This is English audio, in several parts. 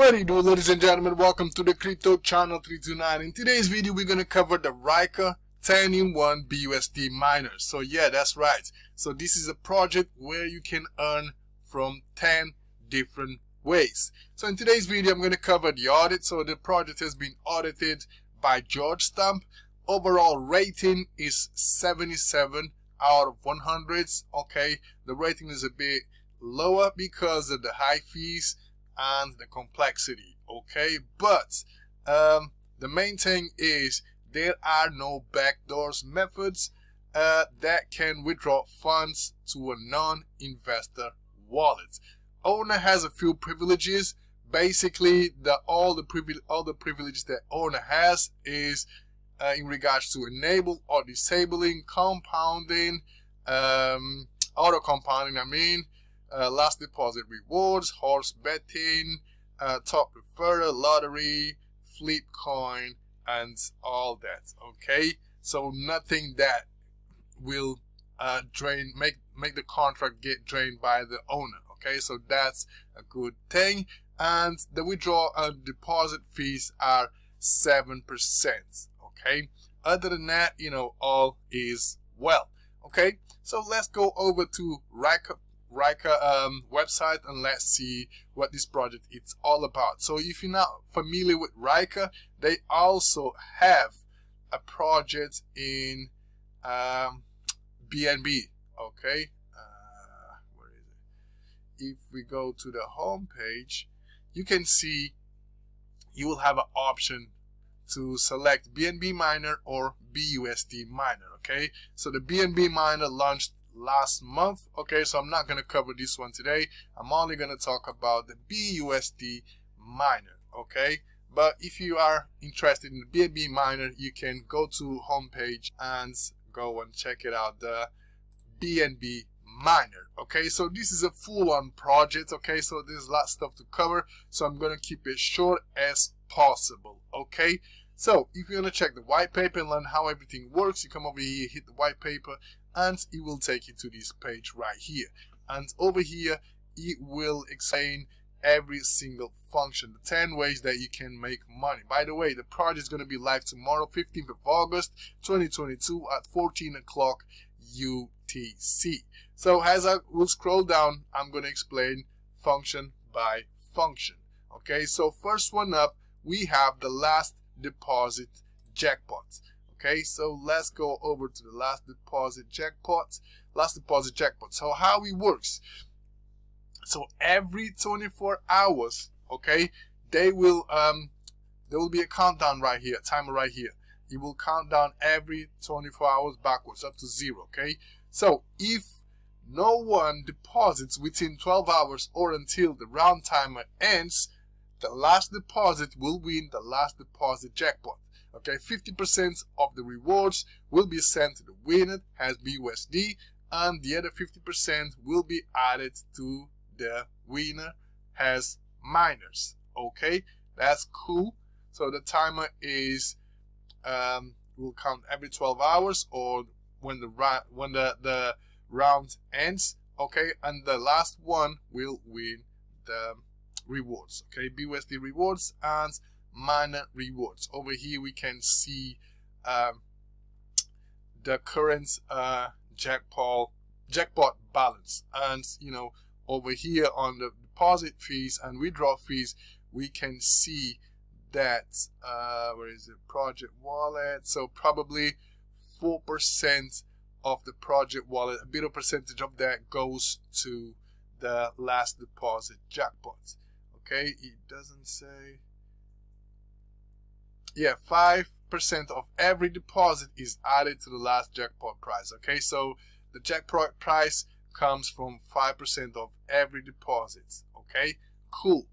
What do you do ladies and gentlemen, welcome to the Crypto Channel 329. In today's video we're going to cover the Ryker 10 in 1 BUSD miner. So yeah, that's right. So this is a project where you can earn from 10 different ways. So in today's video I'm going to cover the audit. So the project has been audited by Georgestamp. Overall rating is 77 out of 100s. Okay, the rating is a bit lower because of the high fees and the complexity okay? But um, the main thing is there are no backdoors methods uh, that can withdraw funds to a non-investor wallet. Owner has a few privileges. Basically the all the privilege all the privileges that owner has is uh, in regards to enable or disabling compounding um, auto compounding I mean uh, last deposit rewards, horse betting, uh, top referral, lottery, flip coin, and all that. Okay, so nothing that will uh, drain make make the contract get drained by the owner. Okay, so that's a good thing. And the withdrawal and deposit fees are seven percent. Okay, other than that, you know, all is well. Okay, so let's go over to Ryker Ryker um, website and let's see what this project is all about. So if you're not familiar with Ryker, they also have a project in um, BNB. Okay, uh, where is it? If we go to the home page, you can see you will have an option to select BNB miner or BUSD miner. Okay, so the BNB miner launched last month. Okay, so I'm not going to cover this one today. I'm only going to talk about the BUSD miner. Okay, but if you are interested in the BNB miner, you can go to homepage and go and check it out. The BNB miner. Okay, so this is a full-on project. Okay, so there's a lot of stuff to cover. So I'm going to keep it short as possible. Okay. So if you want to check the white paper and learn how everything works, you come over here, hit the white paper, and it will take you to this page right here. And over here it will explain every single function the 10 ways that you can make money. By the way the project is going to be live tomorrow 15th of august 2022 at 14 o'clock utc so as i will scroll down i'm going to explain function by function okay? So first one up we have the last deposit jackpot Okay, so let's go over to the last deposit jackpot. Last deposit jackpot. So how it works. So every 24 hours, okay, they will um there will be a countdown right here, timer right here. It will count down every 24 hours backwards up to zero, okay? So if no one deposits within 12 hours or until the round timer ends, the last deposit will win the last deposit jackpot. Okay, 50% of the rewards will be sent to the winner has BUSD and the other 50% will be added to the winner has miners. Okay, that's cool. So the timer is um, will count every 12 hours or when the when the, the round ends. Okay, and the last one will win the rewards. Okay, BUSD rewards and miner rewards. Over here we can see um, the current uh, jackpot jackpot balance, and you know over here on the deposit fees and withdrawal fees, we can see that uh, where is it? Project wallet. So probably four percent of the project wallet, a bit of percentage of that goes to the last deposit jackpot. Okay, it doesn't say yeah, 5% of every deposit is added to the last jackpot price. Okay, so the jackpot price comes from 5% of every deposit. Okay, cool.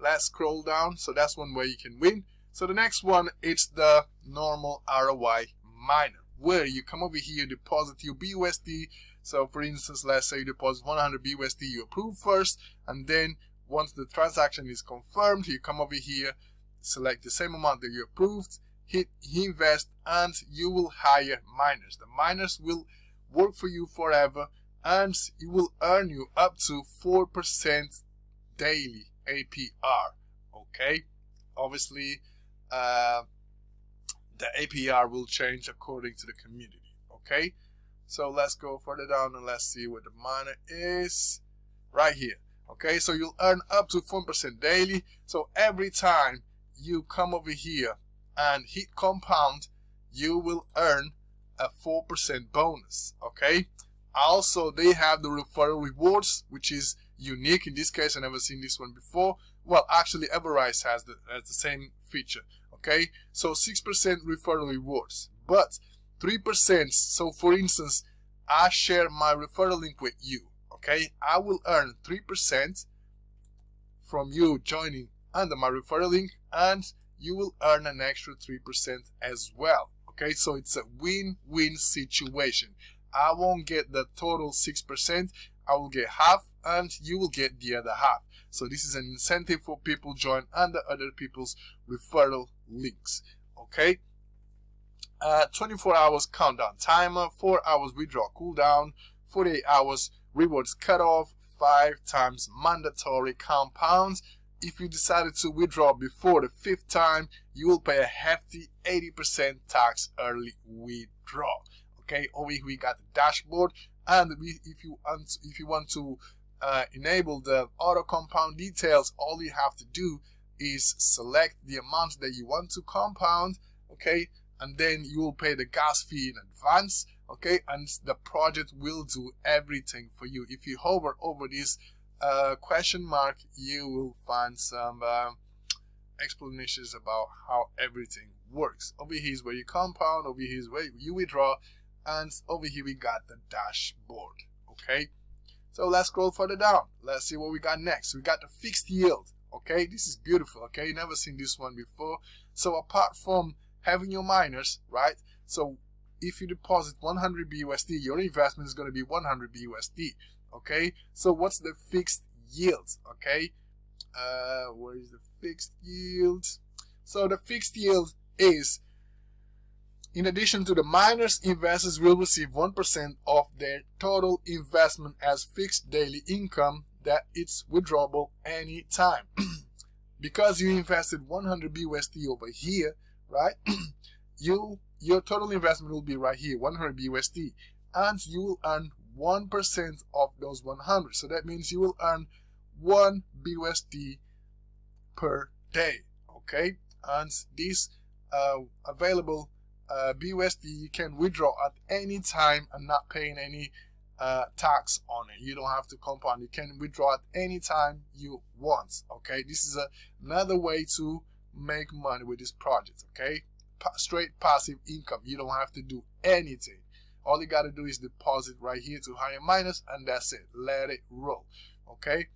Let's scroll down. So that's one way you can win. So the next one, it's the normal ROI miner, where you come over here, deposit your BUSD. So for instance, let's say you deposit 100 BUSD, you approve first, and then once the transaction is confirmed, you come over here, select the same amount that you approved, hit invest, and you will hire miners. The miners will work for you forever and it will earn you up to 4% daily APR. okay obviously uh, the APR will change according to the community okay so let's go further down and let's see what the miner is right here okay so you'll earn up to 4% daily so every time you come over here and hit compound you will earn a 4% bonus okay? Also they have the referral rewards which is unique. In this case i never seen this one before. Well actually everrise has the, has the same feature okay? So 6% referral rewards but 3% so for instance i share my referral link with you okay? I will earn 3% from you joining under my referral link and you will earn an extra 3% as well okay so it's a win-win situation I won't get the total 6%, I will get half and you will get the other half. So this is an incentive for people join under other people's referral links. Okay. Uh, 24 hours countdown timer, 4 hours withdrawal cooldown, 48 hours rewards cutoff, 5 times mandatory compounds. If you decided to withdraw before the fifth time, you will pay a hefty 80% tax early withdrawal. Okay over here we got the dashboard and we, if you want if you want to uh, enable the auto compound details all you have to do is select the amount that you want to compound okay? And then you will pay the gas fee in advance okay? And the project will do everything for you. If you hover over this uh, question mark you will find some uh, explanations about how everything works. Over here is where you compound over here is where you withdraw and over here we got the dashboard okay? So let's scroll further down. Let's see what we got next. We got the fixed yield okay? This is beautiful okay? Never seen this one before. So apart from having your miners right? So if you deposit 100 BUSD your investment is going to be 100 BUSD okay so what's the fixed yield okay uh where is the fixed yield so the fixed yield is in addition to the miners, investors will receive 1% of their total investment as fixed daily income that it's withdrawable anytime. because you invested 100 BUSD over here, right? you your total investment will be right here, 100 BUSD, and you will earn 1% of those 100. So that means you will earn 1 BUSD per day, okay? And this uh, available uh, BUSD you can withdraw at any time and not paying any uh, tax on it. You don't have to compound. You can withdraw at any time you want. Okay, this is a, another way to make money with this project. Okay, pa straight passive income. You don't have to do anything. All you got to do is deposit right here to higher miners, and that's it. Let it roll. Okay.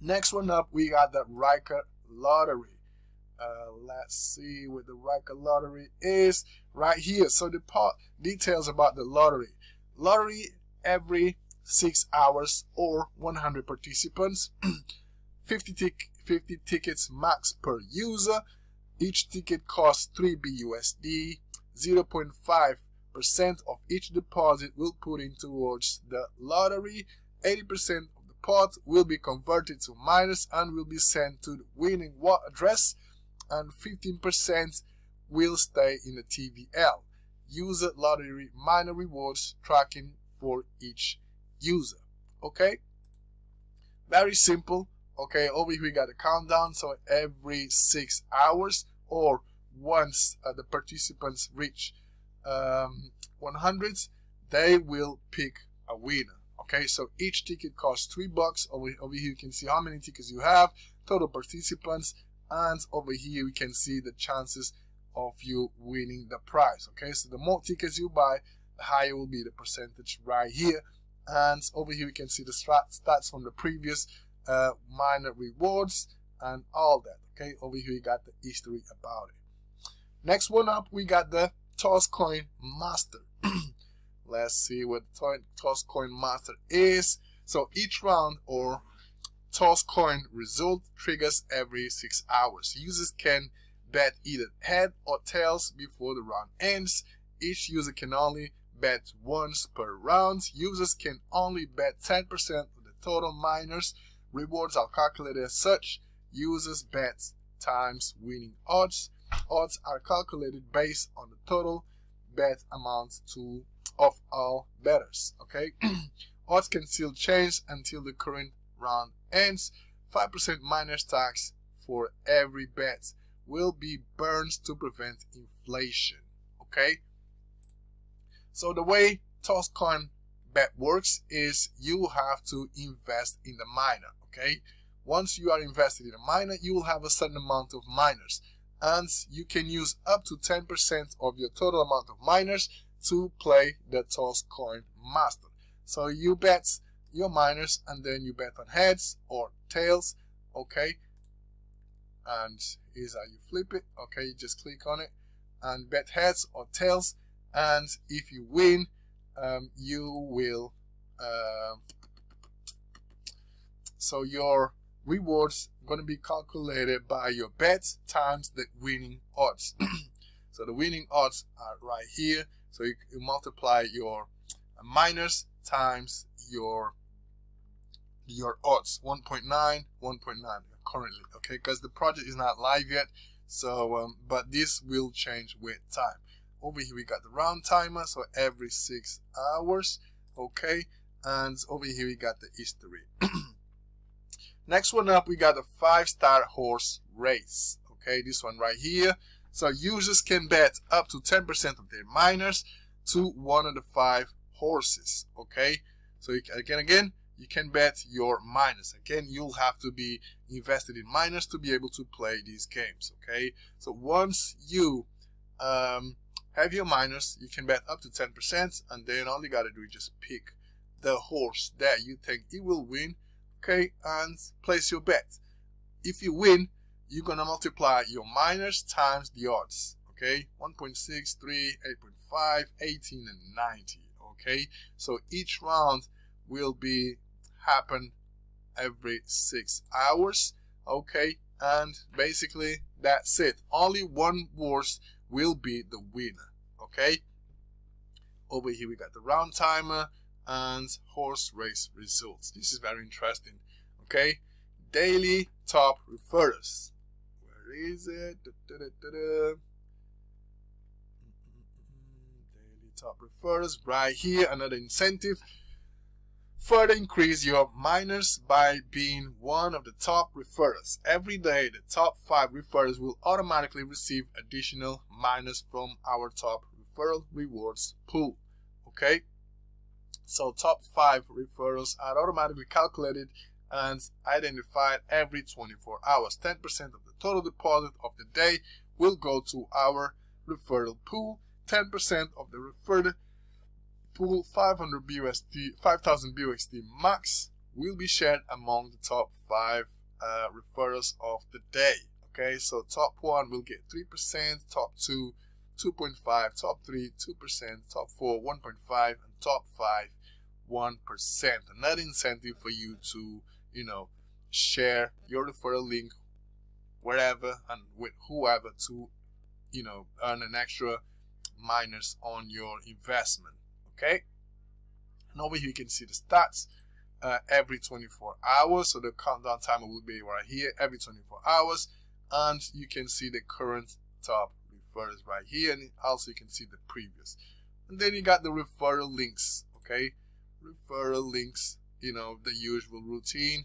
Next one up, we got the Ryker Lottery. Uh, let's see what the Ryker lottery is right here. So the part details about the lottery. Lottery every six hours or 100 participants. 50, tic 50 tickets max per user. Each ticket costs 3 BUSD. 0.5% of each deposit will put in towards the lottery. 80% of the pot will be converted to miners and will be sent to the winning address and 15% will stay in the TVL. User lottery miner rewards tracking for each user. Okay? Very simple. Okay, over here we got a countdown. So every six hours or once uh, the participants reach um, 100, they will pick a winner. Okay, so each ticket costs three bucks. Over, over here you can see how many tickets you have, total participants, and over here we can see the chances of you winning the prize okay so the more tickets you buy the higher will be the percentage right here and over here we can see the stats from the previous uh, miner rewards and all that okay over here we got the history about it next one up we got the toss coin master let's see what the toss coin master is so each round or toss coin result triggers every 6 hours. Users can bet either head or tails before the round ends. Each user can only bet once per round. Users can only bet 10% of the total miners. Rewards are calculated as such. users bets times winning odds. Odds are calculated based on the total bet amount to of all bettors. Okay, odds can still change until the current round ends. 5% minus tax for every bet will be burned to prevent inflation. Okay, so the way Tosscoin bet works is you have to invest in the miner. Okay, once you are invested in a miner, you will have a certain amount of miners, and you can use up to 10% of your total amount of miners to play the toss coin Master. So you bet your miners and then you bet on heads or tails, okay? And here's how you flip it, okay? You just click on it and bet heads or tails, and if you win, um, you will. Uh, so your rewards going to be calculated by your bets times the winning odds. so the winning odds are right here. So you, you multiply your minus times your your odds. 1.9 1.9 currently okay? Because the project is not live yet. So um, but this will change with time. Over here we got the round timer so every six hours okay? And over here we got the history next one up we got a five star horse race okay this one right here so users can bet up to 10% of their miners to one of the five horses. Okay, so you, again, again, you can bet your miners. Again, you'll have to be invested in miners to be able to play these games. Okay, so once you um, have your miners, you can bet up to 10%, and then all you gotta do is just pick the horse that you think it will win. Okay, and place your bet. If you win, you're gonna multiply your miners times the odds okay? 1.6 3 8.5 18 and 90 okay? So each round will be happen every six hours okay? And basically that's it. Only one horse will be the winner okay? Over here we got the round timer and horse race results. This is very interesting okay? Daily top referrals where is it? Da, da, da, top referrals right here another incentive. Further increase your miners by being one of the top referrals every day the top five referrals will automatically receive additional miners from our top referral rewards pool okay so top five referrals are automatically calculated and identified every 24 hours 10% of the total deposit of the day will go to our referral pool 10% of the referred pool 500 BUSD, 5000 BUSD max will be shared among the top 5 uh, referrals of the day. Okay, so top 1 will get 3%, top 2 2.5, top 3 2%, top 4 1.5, and top 5 1%. Another incentive for you to, you know, share your referral link wherever and with whoever to, you know, earn an extra minus on your investment okay? And over here you can see the stats uh, every 24 hours. So the countdown timer will be right here every 24 hours. And you can see the current top referrals right here. And also you can see the previous and then you got the referral links okay referral links you know the usual routine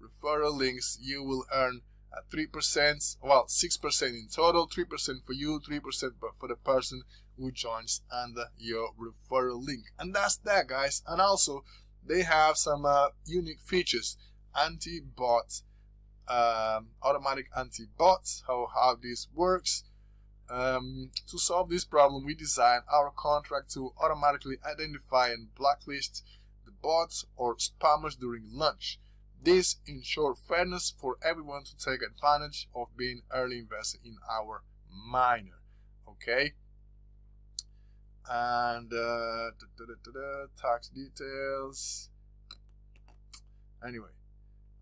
referral links you will earn at 3%, well, 6% in total, 3% for you, 3% for the person who joins under your referral link. And that's that, guys. And also, they have some uh, unique features. Anti-bot, um, automatic anti-bot, how, how this works. Um, to solve this problem, we designed our contract to automatically identify and blacklist the bots or spammers during lunch. This ensures fairness for everyone to take advantage of being early invested in our miner. Okay. And uh, da, da, da, tax details. Anyway,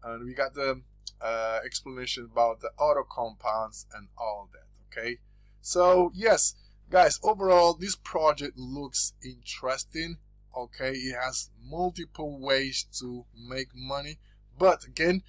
and we got the uh, explanation about the auto compounds and all that. Okay. So yes, guys. Overall, this project looks interesting. Okay, it has multiple ways to make money but again,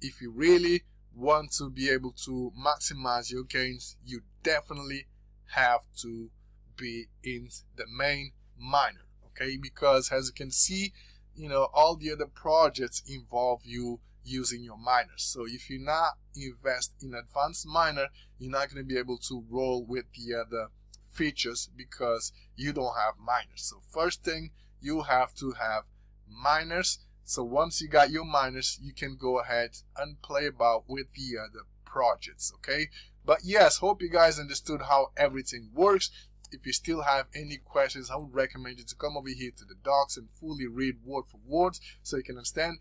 if you really want to be able to maximize your gains, you definitely have to be in the main miner, okay? Because as you can see, you know, all the other projects involve you using your miners. So if you not invest in advanced miner, you're not going to be able to roll with the other features because you don't have miners. So first thing, you have to have miners. So once you got your miners, you can go ahead and play about with the other projects, okay? But yes, hope you guys understood how everything works. If you still have any questions, I would recommend you to come over here to the docs and fully read word for word so you can understand.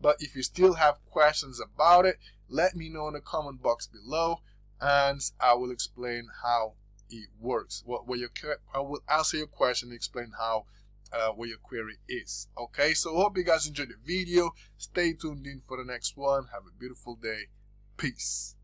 But if you still have questions about it, let me know in the comment box below and I will explain how it works. What, what your I will answer your question and explain how uh, your query is. Okay, so hope you guys enjoyed the video. Stay tuned in for the next one. Have a beautiful day. Peace.